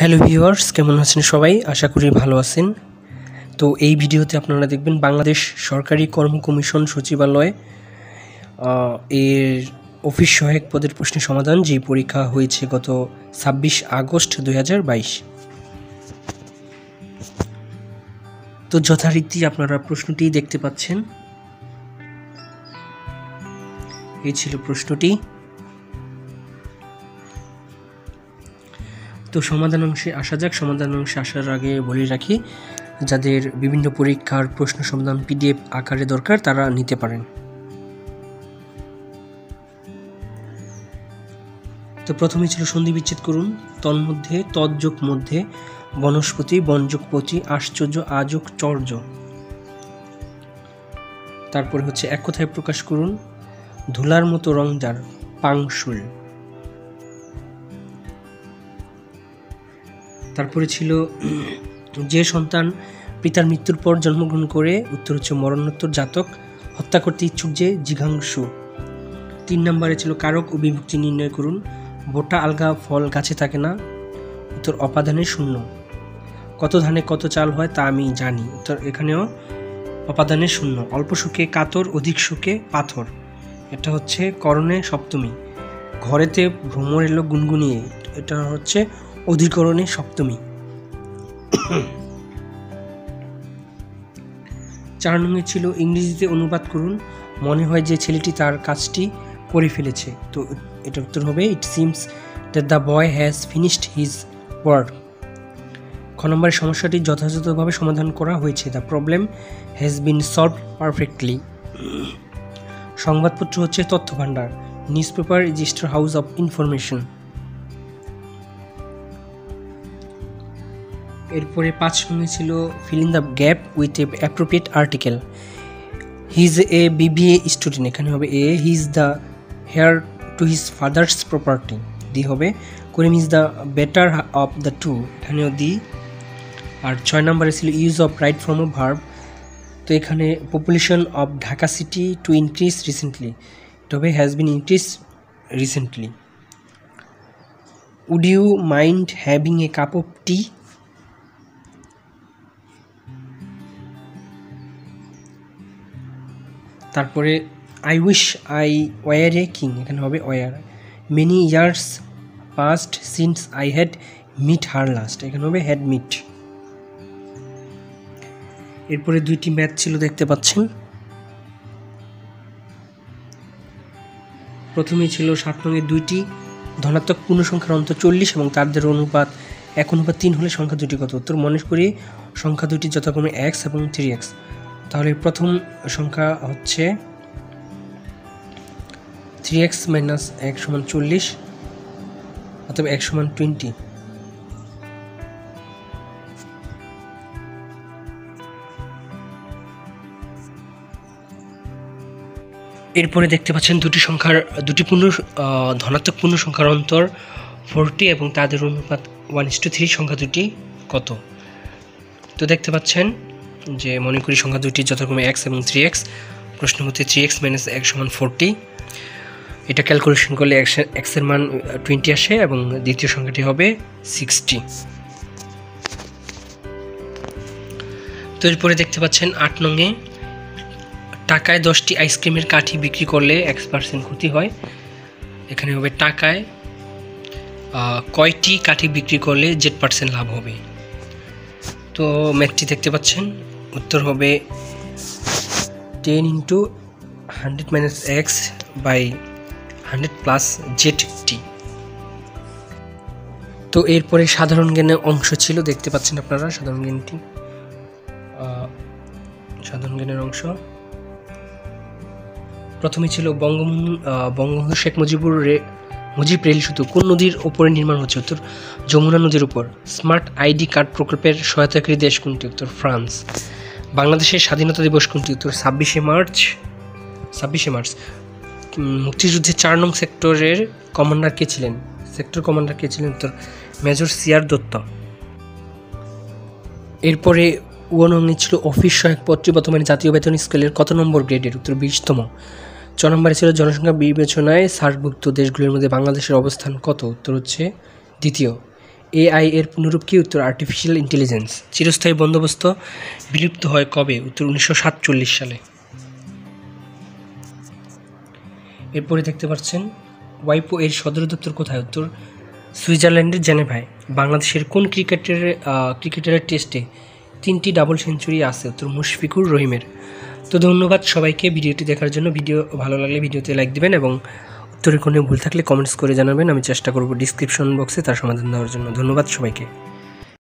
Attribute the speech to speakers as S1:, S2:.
S1: Hello viewers কেমন আছেন সবাই? আশা করি ভালো আছেন। তো এই ভিডিওতে আপনারা দেখবেন বাংলাদেশ সরকারি কর্ম কমিশন সচিবালয় এর অফিস সহায়ক পদের প্রশ্নের সমাধান যে পরীক্ষা হয়েছে গত ছাব্বিশ আগস্ট দু হাজার বাইশ। তো যথারীতি আপনারা প্রশ্নটি দেখতে পাচ্ছেন। এই ছিল প্রশ্নটি। তো সমাধান অংশে আসা যাক, সমাধান অংশে আসার আগে বলে রাখি, যাদের বিভিন্ন পরীক্ষার প্রশ্ন সমাধান পিডিএফ আকারে দরকার, তারা নিতে পারেন। তো প্রথমে ছিল সন্ধি বিচ্ছেদ করুন। তন্মধ্যে তৎযোগ মধ্যে, বনস্পতি, বনযোগপতি, আশ্চর্য আযোগ চর্য। তারপরে হচ্ছে এক কথায় প্রকাশ করুন, ধুলার মতো রং যার, পাংশুল। তারপরে ছিল, যে সন্তান পিতার মৃত্যুর পর জন্মগ্রহণ করে, উত্তর হচ্ছে মরণোত্তর জাতক, হত্যা করতে ইচ্ছুক যে জিঘাংশু। তিন নম্বরে ছিল কারক ও বিভক্তি নির্ণয় করুন। বোটা আলগা, ফল, গাছে থাকে না। উত্তর, অপাদানে শূন্য। কত ধানে কত চাল হয় তা আমি জানি। উত্তর, এখানেও অপাদানে শূন্য। অল্প সুখে কাতর, অধিক সুখে পাথর। এটা হচ্ছে করণে সপ্তমী। ঘরেতে ভ্রমর এলো গুনগুনিয়ে। এটা হচ্ছে অধিকরণে সপ্তমী। চার নম্বরে ছিল ইংরেজিতে অনুবাদ করুন। মনে হয় যে ছেলেটি তার কাজটি করে ফেলেছে। তো এটা উত্তর হবে it seems that the boy has finished his work খ নম্বরের সমস্যাটি যথাযথভাবে সমাধান করা হয়েছে। The problem has been solve perfectly সংবাদপত্র হচ্ছে তথ্য ভাণ্ডার newspaper register house of information এরপরে পাঁচ সঙ্গে ছিল fill the gap with a appropriate article he is a BBA student এখানে হবে a he is the heir to his father's property the হবে, Karim is the better of the two এখানেও the আর ছয় নম্বরে ছিল use of right form of verb তো এখানে population of Dhaka city to increase recently হবে has been increase recently would you mind having a cup of tea তারপরে I wish I were a king এখানে হবে were many years past since I had meet her last এখানে হবে had meet এরপরে দুইটি match ছিল দেখতে পাচ্ছেন। প্রথমে ছিল সাত রঙের দুইটি, ধনাত্মক পূর্ণ সংখ্যার অন্ত চল্লিশ এবং তাদের অনুপাত এক অনুপাত তিন হলে সংখ্যা দুটি কত? উত্তর মনে করি সংখ্যা দুটি যথাক্রমে এক্স এবং থ্রি এক্স তাহলে প্রথম সংখ্যা হচ্ছে থ্রি এক্স মাইনাস এক সমান চল্লিশ অথবা এক সমান টোয়েন্টি এরপরে দেখতে পাচ্ছেন দুটি সংখ্যার, দুটি পূর্ণ ধনাত্মক পূর্ণ সংখ্যার অন্তর ফোরটি এবং তাদের অনুপাত ওয়ান ইস টু থ্রি সংখ্যা দুটি কত? তো দেখতে পাচ্ছেন যে মনে করি সংখ্যা দুটি যথাক্রমে এক্স এবং থ্রি এক্স প্রশ্ন মধ্যে থ্রি এক্স মাইনাস এক সমান ফোরটি এটা ক্যালকুলেশন করলে এক্স এক্সের মান টোয়েন্টি আসে এবং দ্বিতীয় সংখ্যাটি হবে সিক্সটি তো এরপরে দেখতে পাচ্ছেন আট নঙে টাকায় দশটি আইসক্রিমের কাঠি বিক্রি করলে এক্স পার্সেন্ট ক্ষতি হয়। এখানে হবে টাকায় কয়টি কাঠি বিক্রি করলে জেড পার্সেন্ট লাভ হবে। তো ম্যাথটি দেখতে পাচ্ছেন উত্তর হবে ten into hundred minus x by hundred plus z টি। তো এরপরে সাধারণ জ্ঞানের অংশ ছিল, দেখতে পাচ্ছেন আপনারা সাধারণ জ্ঞানটি। সাধারণ জ্ঞানের অংশ। প্রথমে ছিল বঙ্গবন্ধু বঙ্গবন্ধু শেখ মুজিবুর রে, মুজিব রেল সেতু, কোন নদীর ওপরে নির্মাণ হচ্ছে? উত্তর, যমুনা নদীর উপর। স্মার্ট আইডি কার্ড প্রকল্পের সহায়তাকারী দেশ কোনটি? উত্তর, ফ্রান্স। বাংলাদেশের স্বাধীনতা দিবস উত্তর ছাব্বিশে মার্চ ছাব্বিশে মার্চ উম, মুক্তিযুদ্ধের চার নং সেক্টরের কমান্ডার কে ছিলেন? সেক্টর কমান্ডার কে ছিলেন? উত্তর মেজর সিয়ার দত্ত। এরপরে ওয়ানংয়ে ছিল অফিস সহায়ক পত্রী বর্তমানে জাতীয় বেতন স্কেলের কত নম্বর গ্রেডের? উত্তর বিশতম। ছ নম্বরে ছিল জনসংখ্যা বিবেচনায় সার্কভুক্ত দেশগুলির মধ্যে বাংলাদেশের অবস্থান কত? উত্তর হচ্ছে দ্বিতীয়। এআই এর পুনরূপ কি? উত্তর আর্টিফিশিয়াল ইন্টেলিজেন্স চিরস্থায়ী বন্দোবস্ত বিলুপ্ত হয় কবে? উত্তর, উনিশশো সাতচল্লিশ সালে। এরপরে দেখতে পাচ্ছেন, ওয়াইপো এর সদর দপ্তর কোথায়? উত্তর, সুইজারল্যান্ডের জেনেভায়। বাংলাদেশের কোন ক্রিকেটের ক্রিকেটারের টেস্টে তিনটি ডাবল সেঞ্চুরি আছে? উত্তর, মুশফিকুর রহিমের। তো ধন্যবাদ সবাইকে ভিডিওটি দেখার জন্য। ভিডিও ভালো লাগলে ভিডিওতে লাইক দিবেন এবং উত্তরে কোনো ভুল থাকলে কমেন্টস করে জানাবেন, আমি চেষ্টা করব ডিসক্রিপশন বক্সে তার সমাধান দেওয়ার জন্য। ধন্যবাদ সবাইকে।